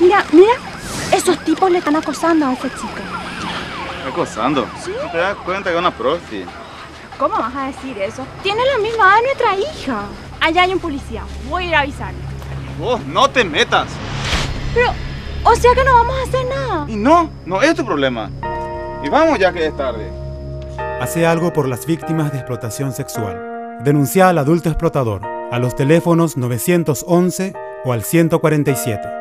Mira, mira, esos tipos le están acosando a ese chico. ¿Acosando? Sí. Te das cuenta que es una prosti? ¿Cómo vas a decir eso? Tiene la misma edad de nuestra hija. Allá hay un policía. Voy a ir a avisarle. Vos no te metas. Pero, o sea que no vamos a hacer nada. Y no, no es tu problema. Y vamos ya que es tarde. Hace algo por las víctimas de explotación sexual. Denuncia al adulto explotador a los teléfonos 911 o al 147.